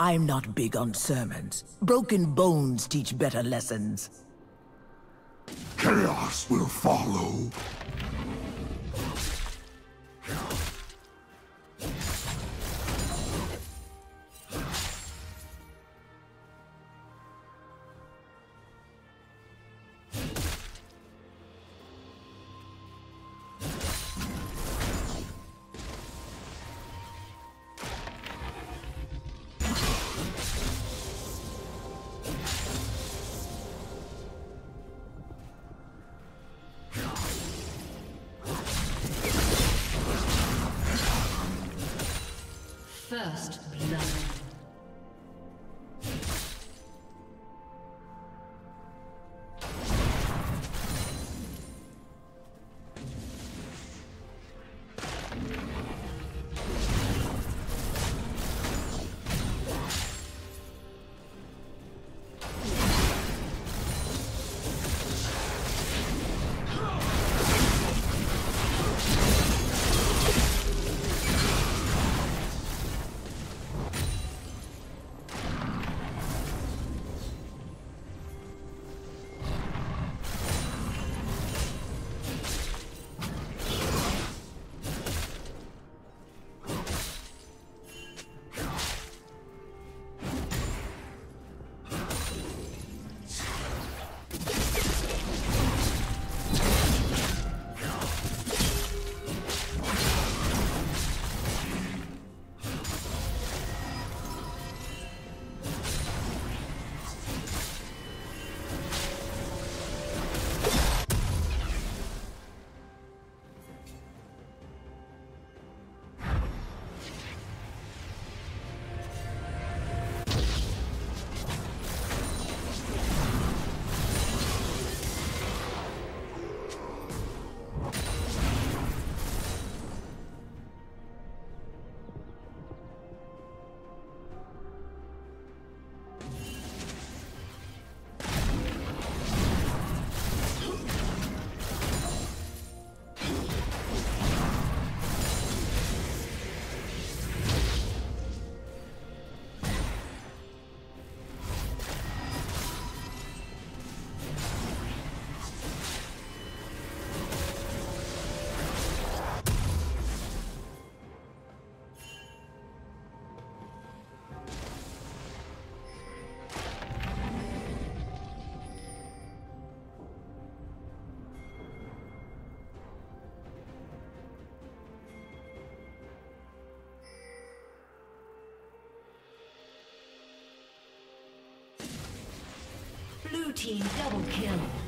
I'm not big on sermons. Broken bones teach better lessons. Chaos will follow. First team double kill.